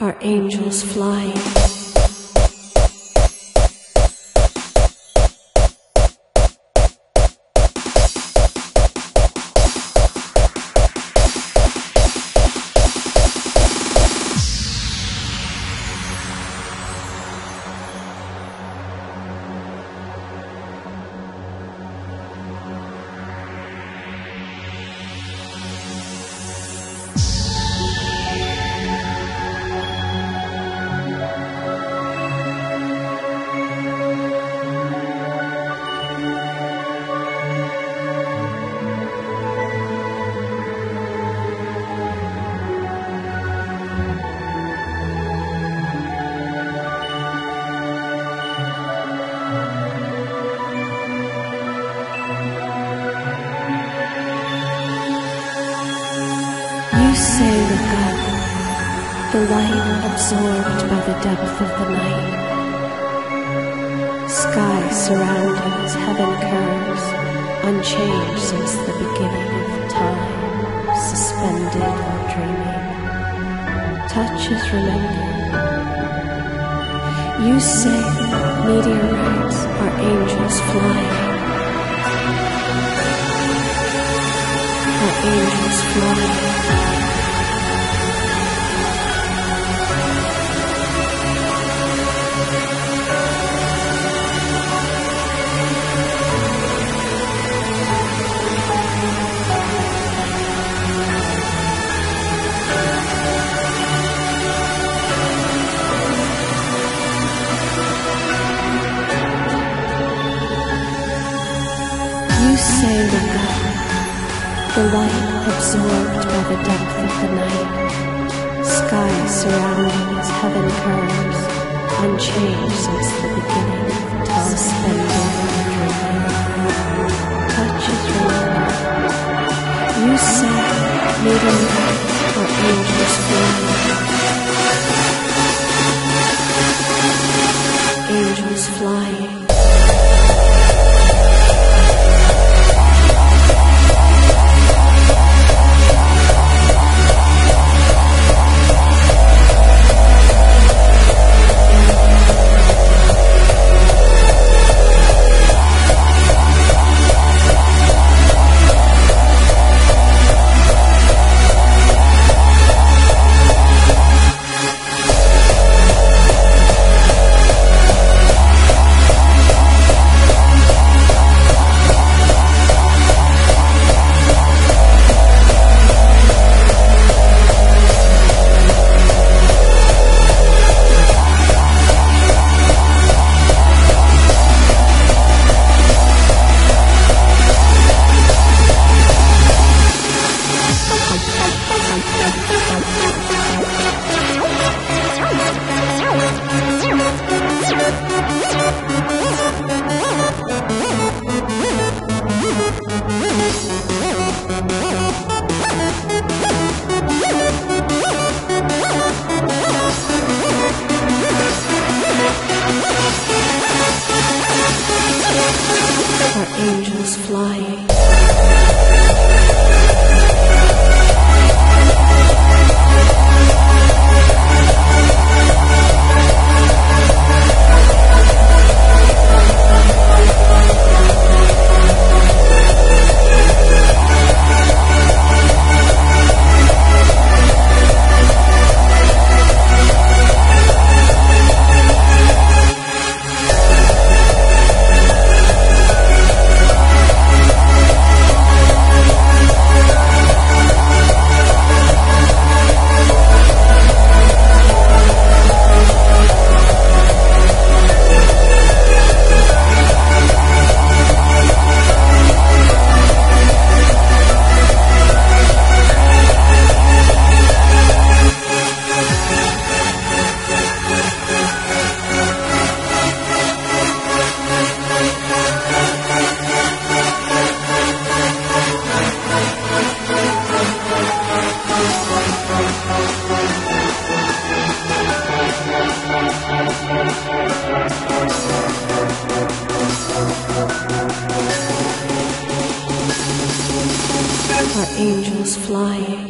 Are angels flying? You say look up, the light absorbed by the depth of the night. Sky surrounding as heaven curves, unchanged since the beginning of time, suspended or dreaming. Touch is remembered. You say meteorites are angels flying. Are angels? You say up, the light absorbed by the depth of the night. Sky surrounding as heaven curves, unchanged since the beginning or dreaming. Touch is remembered. You say meteorites angels flying. angels flying.